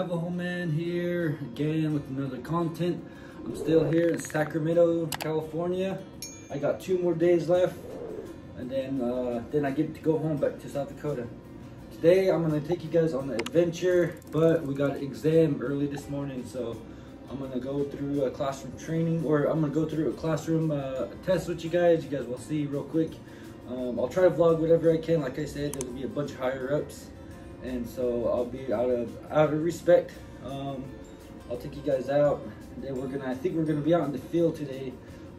Navajo Man here again with another content. I'm still here in Sacramento, California. I got two more days left and then uh, then I get to go home back to South Dakota. Today I'm gonna take you guys on an adventure, but we got an exam early this morning, so I'm gonna go through a classroom training, or I'm gonna go through a classroom uh, test with you guys. You guys will see real quick. Um, I'll try to vlog whatever I can. Like I said, there'll be a bunch of higher ups, and so I'll be out of out of respect. Um, I'll take you guys out. Then we're gonna. I think we're gonna be out in the field today.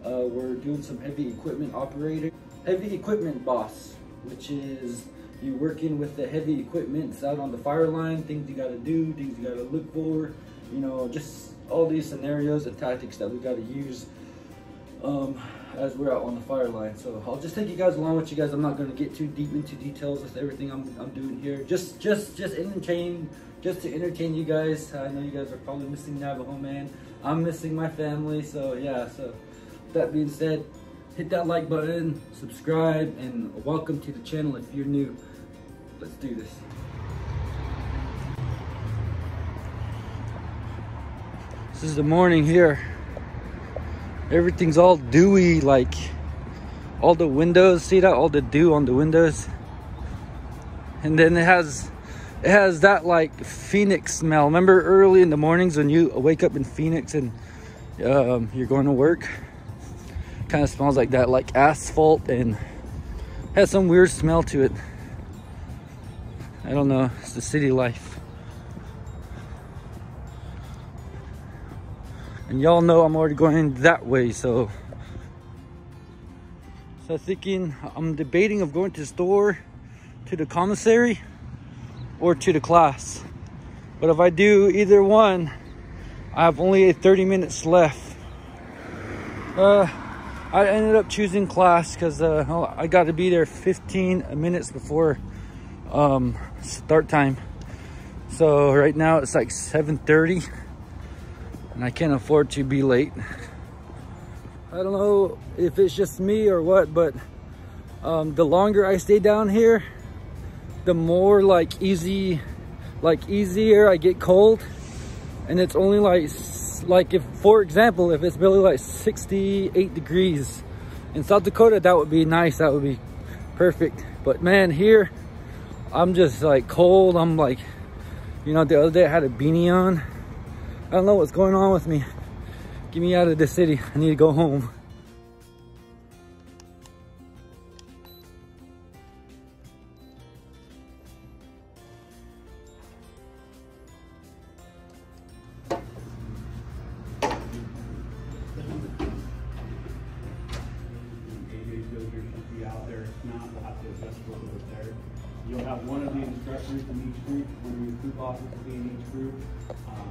Uh, we're doing some heavy equipment operator, heavy equipment boss, which is you working with the heavy equipment it's out on the fire line, things you gotta do, things you gotta look for, you know, just all these scenarios and tactics that we got to use um, as we're out on the fire line. So I'll just take you guys along with you guys. I'm not going to get too deep into details with everything I'm, I'm doing here. Just, just, just entertain, just to entertain you guys. I know you guys are probably missing Navajo man. I'm missing my family. So yeah. So that being said, hit that like button, subscribe, and welcome to the channel if you're new. Let's do this. This is the morning here. Everything's all dewy, like all the windows, see that? All the dew on the windows. And then it has it has that like Phoenix smell. Remember early in the mornings when you wake up in Phoenix and um, you're going to work? Kind of smells like that, like asphalt and has some weird smell to it. I don't know, it's the city life. And y'all know I'm already going that way so. So thinking I'm debating of going to the store to the commissary or to the class. But if I do either one I have only 30 minutes left. Uh, I ended up choosing class because uh, I got to be there 15 minutes before um, start time. So right now it's like 7:30 and I can't afford to be late. I don't know if it's just me or what, but um, the longer I stay down here, the more like easy, like easier I get cold. And it's only like, like if, for example, if it's really like 68 degrees in South Dakota, that would be nice. That would be perfect. But man, here, I'm just like cold. I'm like, you know, the other day I had a beanie on I don't know what's going on with me. Get me out of this city. I need to go home. You'll have one of the instructors in each group, one of your group officers in each group. Um,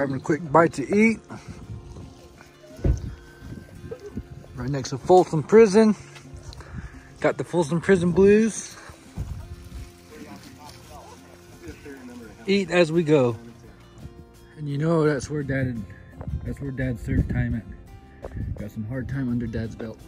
Grabbing a quick bite to eat. Right next to Folsom Prison. Got the Folsom Prison Blues. Eat as we go. And you know that's where dad that's where dad served time at. Got some hard time under dad's belt.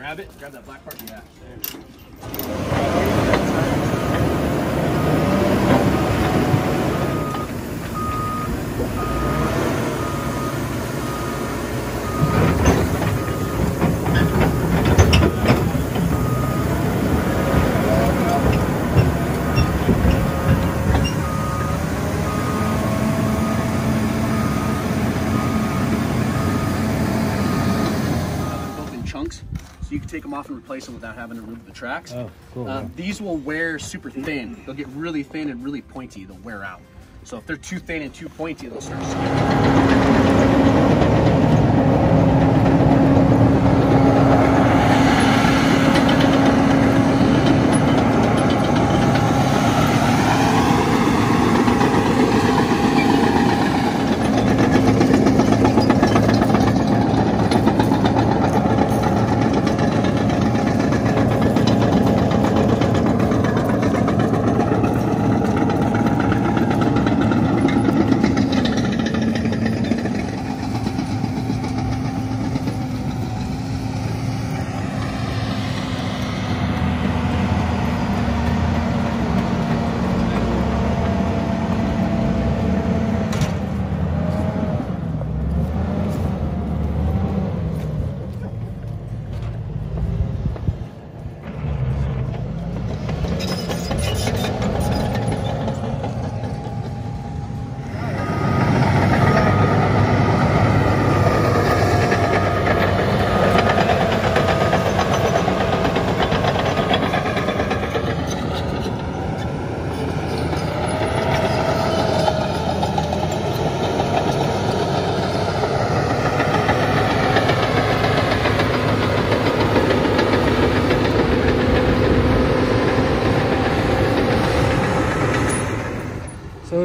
Grab it, grab that black part. Yeah. Take them off and replace them without having to remove the tracks. Oh, cool, um, yeah. These will wear super thin. They'll get really thin and really pointy. They'll wear out. So if they're too thin and too pointy, they'll start skipping.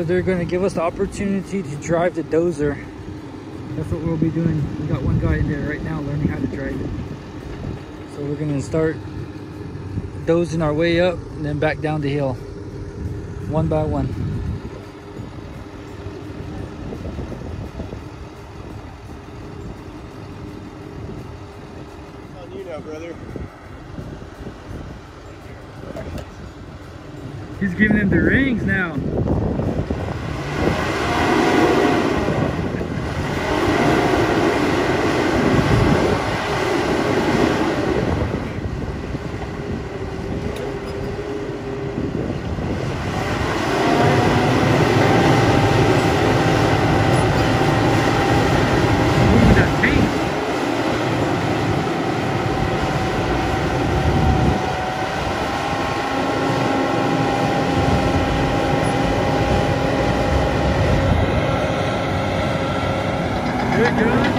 They're going to give us the opportunity to drive the dozer. That's what we'll be doing. We got one guy in there right now learning how to drive it. So we're going to start dozing our way up and then back down the hill. One by one. On you now, brother. He's giving them the rings now. Ooh, that tank. Good, good.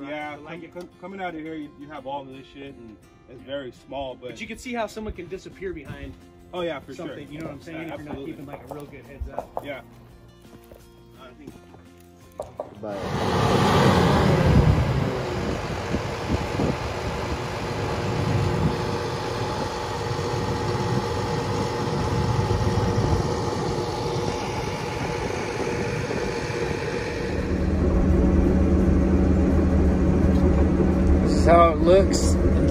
Yeah, com- com- coming out of here, you, you have all of this shit, and very small, but, But you can see how someone can disappear behind oh yeah, for something. sure. You know what I'm saying? Yeah, if you're not absolutely. keeping like a real good heads up. Yeah. I think This is how it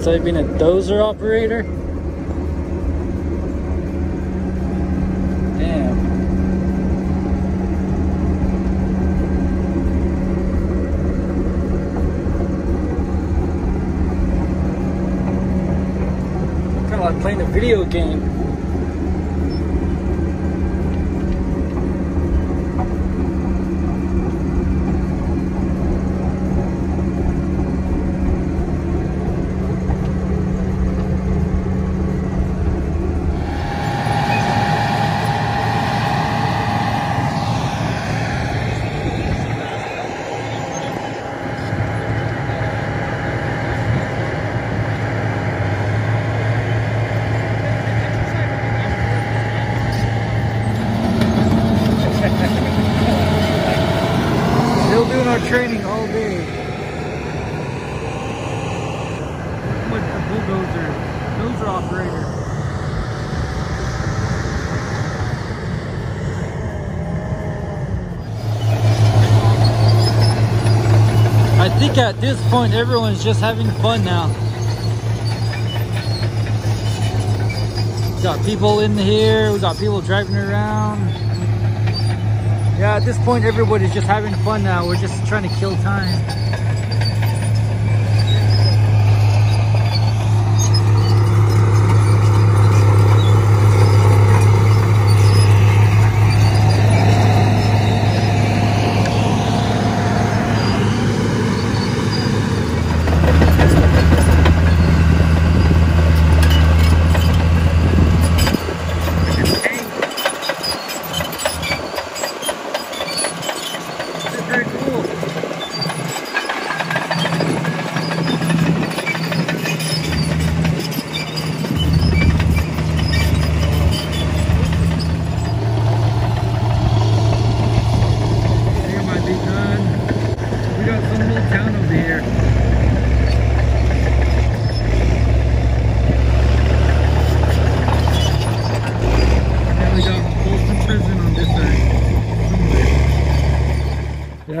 instead of being a dozer operator. Damn. Kind of like playing a video game. Still doing our training all day. With the bulldozer, dozer operator. I think at this point everyone's just having fun now. We got people in here, we got people driving around. Yeah, at this point, everybody's just having fun now. We're just trying to kill time.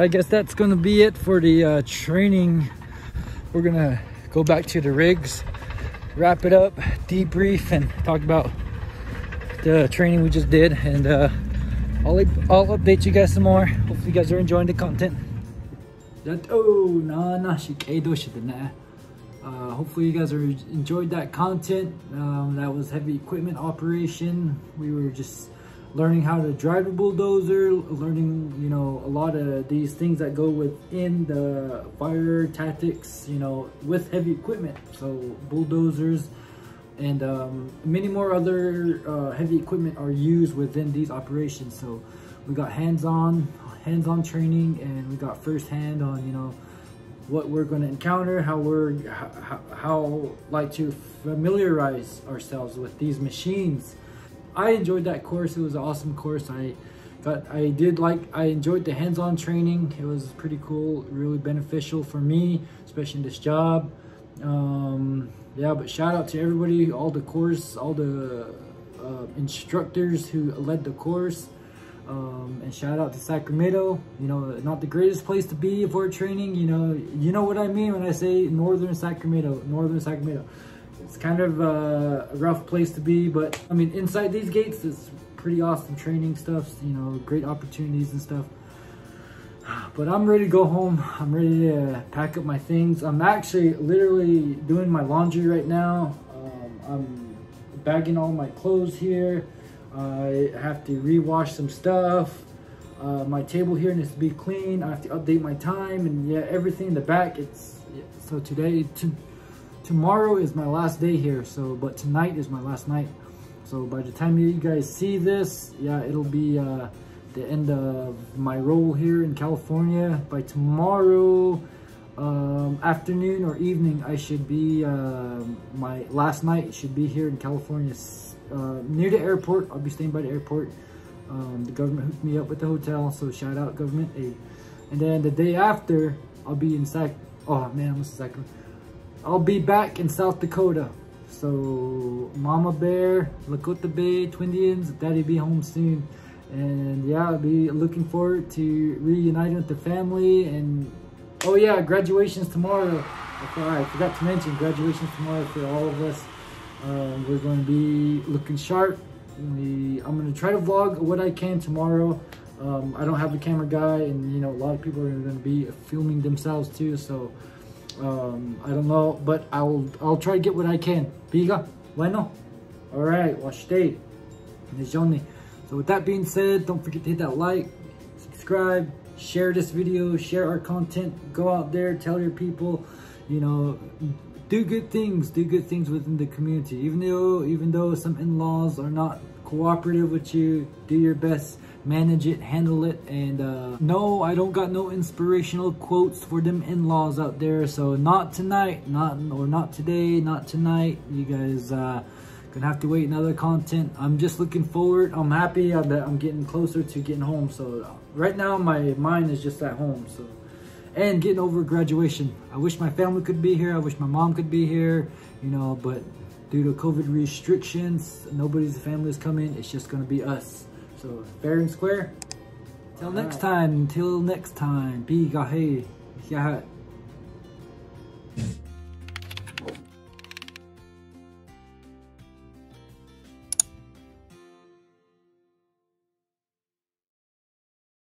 I guess that's gonna be it for the uh, training. We're gonna go back to the rigs, wrap it up, debrief, and talk about the training we just did. And uh, I'll, I'll update you guys some more. Hopefully you guys are enjoying the content. That oh uh, hopefully you guys are enjoyed that content. Um, that was heavy equipment operation. We were just learning how to drive a bulldozer, learning, you know, a lot of these things that go within the fire tactics, you know, with heavy equipment. So bulldozers and um, many more other uh, heavy equipment are used within these operations. So we got hands-on, hands-on training and we got first-hand on, you know, what we're going to encounter, how we're, how, how like to familiarize ourselves with these machines I enjoyed that course. It was an awesome course. I got, I did like, I enjoyed the hands-on training. It was pretty cool, really beneficial for me, especially in this job. Um, yeah, but shout out to everybody, all the course, all the uh, instructors who led the course. Um, and shout out to Sacramento, you know, not the greatest place to be for training, you know, you know what I mean when I say Northern Sacramento, Northern Sacramento. It's kind of a rough place to be, but I mean, inside these gates, it's pretty awesome training stuff, you know, great opportunities and stuff. But I'm ready to go home. I'm ready to pack up my things. I'm actually literally doing my laundry right now. Um, I'm bagging all my clothes here. I have to rewash some stuff. Uh, my table here needs to be clean. I have to update my time and yeah, everything in the back. It's yeah, so today, to, tomorrow is my last day here so but tonight is my last night. So by the time you guys see this yeah it'll be uh, the end of my role here in California. By tomorrow um, afternoon or evening I should be uh, my last night should be here in California uh, near the airport. I'll be staying by the airport. Um, the government hooked me up with the hotel so shout out government hey. and then the day after I'll be in Sac oh man I'm Sacramento I'll be back in South Dakota. So Mama Bear, Lakota Bae, Twin Indians, Daddy be home soon. And yeah, I'll be looking forward to reuniting with the family. And oh yeah, graduation's tomorrow. I forgot to mention graduation's tomorrow for all of us. Um, we're going to be looking sharp. We, I'm going to try to vlog what I can tomorrow. Um, I don't have a camera guy and you know, a lot of people are going to be filming themselves too. So um, I don't know, but I'll I'll try to get what I can. Biga, bueno. All right, wash stay. Johnny. So with that being said, don't forget to hit that like, subscribe, share this video, share our content. Go out there, tell your people, you know, do good things, do good things within the community. Even though even though some in-laws are not cooperative with you, do your best manage it, handle it, and uh, no, I don't got no inspirational quotes for them in-laws out there, so not tonight, not or not today, not tonight. You guys uh, gonna have to wait another content. I'm just looking forward. I'm happy that I'm getting closer to getting home. So right now, my mind is just at home. So and getting over graduation. I wish my family could be here. I wish my mom could be here. You know, but due to COVID restrictions, nobody's family is coming. It's just gonna be us. So fair and square. Till next right. time, until next time, be gahe. Yeah.